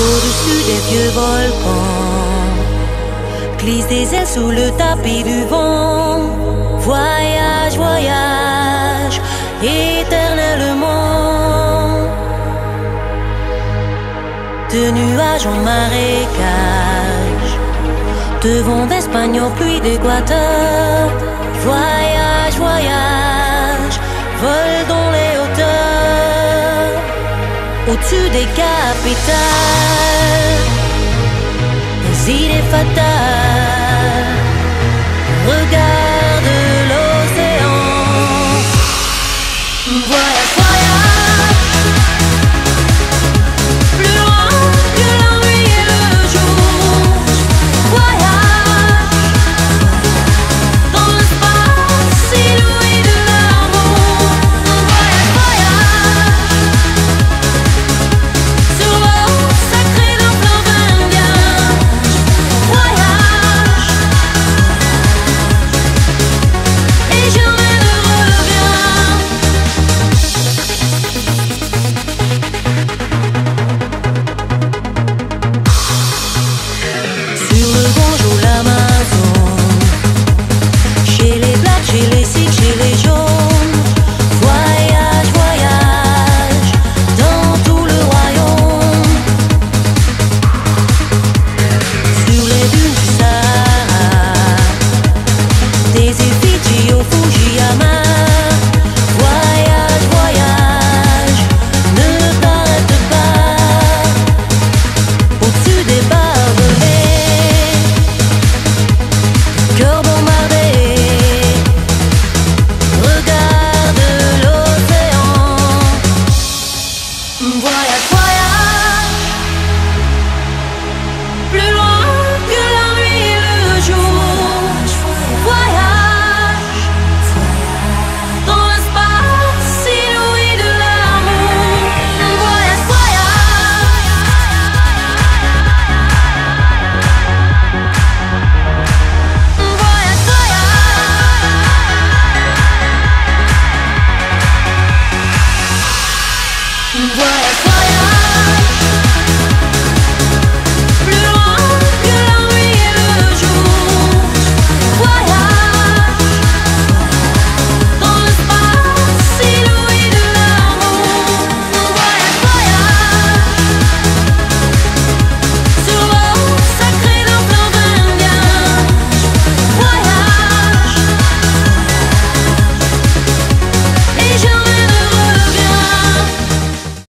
Au-dessus des vieux volcans, glisse des ailes sous le tapis du vent. Voyage, voyage, éternellement. De nuages en marécage, de vent d'Espagne aux d'Équateur. Voyage, voyage, vol dans les au-dessus des capitales.